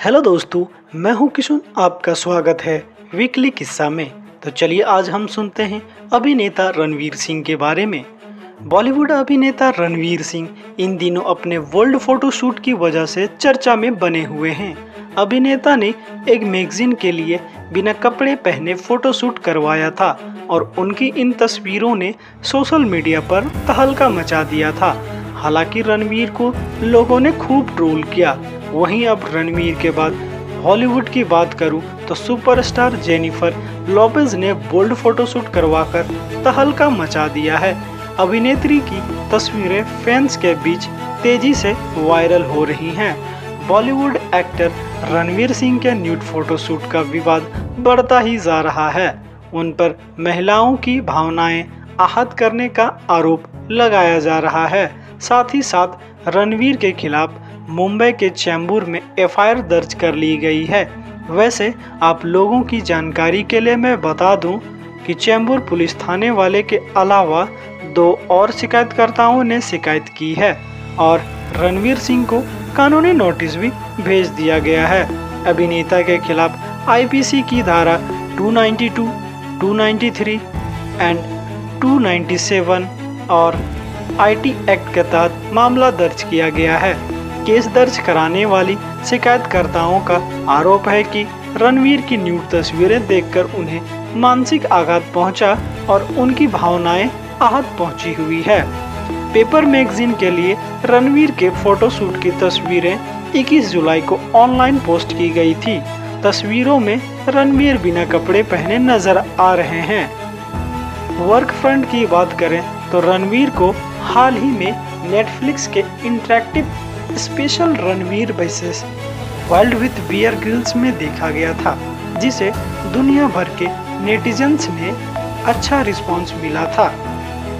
Hello दोस्तों, मैं हूँ किशुन, आपका स्वागत है वीकली किस्सा में। तो चलिए आज हम सुनते हैं अभिनेता रणवीर सिंह के बारे में। बॉलीवुड अभिनेता रणवीर सिंह इन दिनों अपने वर्ल्ड फोटोशूट की वजह से चर्चा में बने हुए हैं। अभिनेता ने एक मैगजीन के लिए बिना कपड़े पहने फोटोशूट करवाया था और उनकी इन तस्वीरों ने सोशल मीडिया पर तहलका मचा दिया था। हालाँकि रणवीर को लोगों ने खूब ट्रोल किया वहीं अब रणवीर के बाद हॉलीवुड की बात करूँ तो सुपरस्टार जेनिफर लॉपेज ने बोल्ड फोटोशूट करवाकर तहलका मचा दिया है। अभिनेत्री की तस्वीरें फैंस के बीच तेज़ी से वायरल हो रही हैं। बॉलीवुड एक्टर रणवीर सिंह के न्यूड फोटोशूट का विवाद बढ़ता ही जा रहा है। उन पर महिलाओं की भावनाएँ आहत करने का आरोप लगाया जा रहा है। साथ ही साथ रणवीर के खिलाफ मुंबई के चैम्बूर में एफआईआर दर्ज कर ली गई है। वैसे आप लोगों की जानकारी के लिए मैं बता दूँ कि चैम्बूर पुलिस थाने वाले के अलावा दो और शिकायतकर्ताओं ने शिकायत की है और रणवीर सिंह को कानूनी नोटिस भी भेज दिया गया है। अभिनेता के खिलाफ आईपीसी की धारा 292, 293 एंड 297 और आईटी एक्ट के तहत मामला दर्ज किया गया है। केस दर्ज कराने वाली शिकायतकर्ताओं का आरोप है कि रणवीर की न्यूड तस्वीरें देखकर उन्हें मानसिक आघात पहुँचा और उनकी भावनाएँ आहत पहुँची हुई है। पेपर मैगजीन के लिए रणवीर के फोटोशूट की तस्वीरें 21 जुलाई को ऑनलाइन पोस्ट की गई थी। तस्वीरों में रणवीर बिना कपड़े पहने नज़र आ रहे हैं। वर्क फ्रंट की बात करें तो रणवीर को हाल ही में नेटफ्लिक्स के interactive special Ranveer versus world with Bear Grylls में देखा गया था, जिसे दुनिया भर के नेटिजन्स ने अच्छा रिस्पांस मिला था।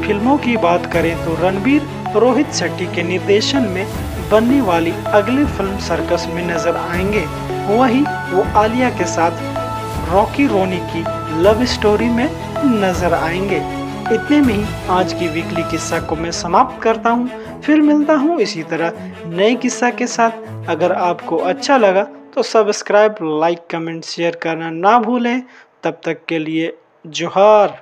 फ़िल्मों की बात करें तो रणवीर रोहित शेट्टी के निर्देशन में बनने वाली अगली फ़िल्म सर्कस में नज़र आएँगे। वहीं वो आलिया के साथ रॉकी रोनी की लव स्टोरी में नज़र आएँगे। इतने में आज की वीकली किस्सा को मैं समाप्त करता हूँ। फिर मिलता हूँ इसी तरह नए किस्सा के साथ। अगर आपको अच्छा लगा तो सब्सक्राइब लाइक कमेंट शेयर करना ना भूलें। तब तक के लिए जोहार।